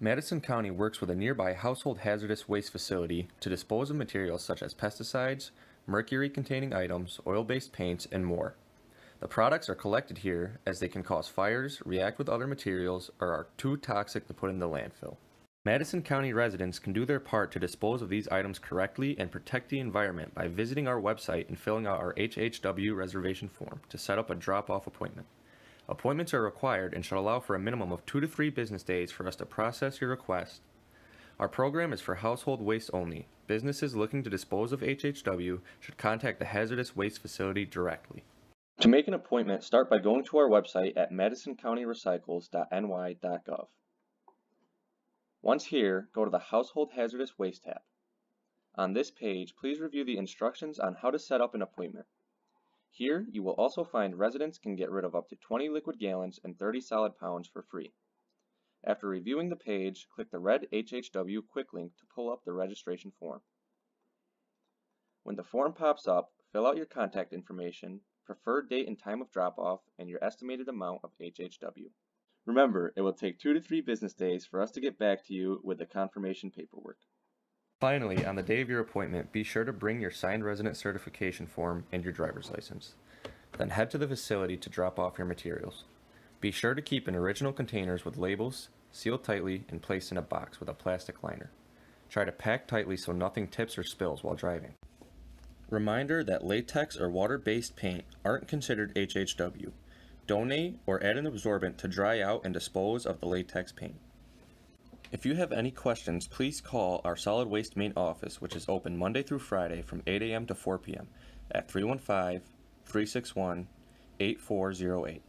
Madison County works with a nearby household hazardous waste facility to dispose of materials such as pesticides, mercury containing items, oil based paints, and more. The products are collected here as they can cause fires, react with other materials, or are too toxic to put in the landfill. Madison County residents can do their part to dispose of these items correctly and protect the environment by visiting our website and filling out our HHW reservation form to set up a drop off appointment. Appointments are required and should allow for a minimum of two to three business days for us to process your request. Our program is for household waste only. Businesses looking to dispose of HHW should contact the hazardous waste facility directly. To make an appointment, start by going to our website at madisoncountyrecycles.ny.gov. Once here, go to the Household Hazardous Waste tab. On this page, please review the instructions on how to set up an appointment. Here, you will also find residents can get rid of up to 20 liquid gallons and 30 solid pounds for free. After reviewing the page, click the red HHW quick link to pull up the registration form. When the form pops up, fill out your contact information, preferred date and time of drop-off, and your estimated amount of HHW. Remember, it will take two to three business days for us to get back to you with the confirmation paperwork. Finally, on the day of your appointment, be sure to bring your signed resident certification form and your driver's license. Then head to the facility to drop off your materials. Be sure to keep in original containers with labels, sealed tightly, and placed in a box with a plastic liner. Try to pack tightly so nothing tips or spills while driving. Reminder that latex or water-based paint aren't considered HHW. Donate or add an absorbent to dry out and dispose of the latex paint. If you have any questions, please call our solid waste main office, which is open Monday through Friday from 8 a.m. to 4 p.m. at 315 361 8408.